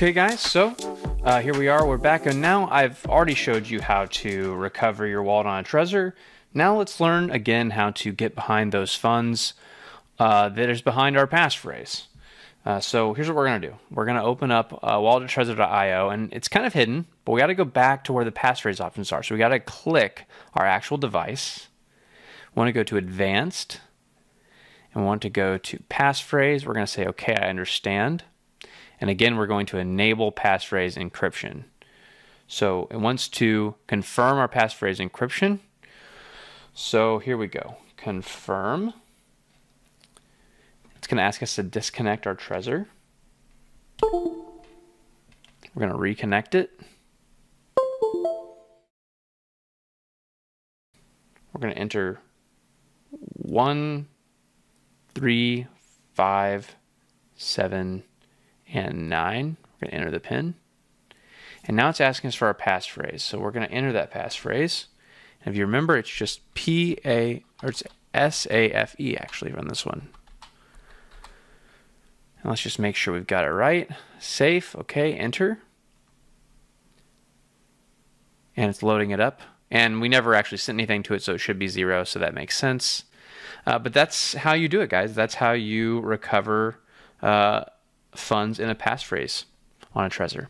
Okay guys, so uh, here we are, we're back and now I've already showed you how to recover your wallet on a Trezor. Now let's learn again how to get behind those funds uh, that is behind our passphrase. Uh, so here's what we're going to do. We're going to open up uh, wallet.trezor.io and it's kind of hidden, but we got to go back to where the passphrase options are. So we got to click our actual device. We want to go to advanced and we want to go to passphrase. We're going to say, okay, I understand. And again, we're going to enable passphrase encryption. So it wants to confirm our passphrase encryption. So here we go. Confirm. It's going to ask us to disconnect our Trezor. We're going to reconnect it. We're going to enter one, three, five, seven, and 9. We're going to enter the PIN. And now it's asking us for our passphrase. So we're going to enter that passphrase. And if you remember, it's just P A or it's S A F E actually on this one. And let's just make sure we've got it right. Safe. Okay. Enter. And it's loading it up. And we never actually sent anything to it, so it should be zero. So that makes sense. Uh, but that's how you do it, guys. That's how you recover. Uh, funds in a passphrase on a Trezor.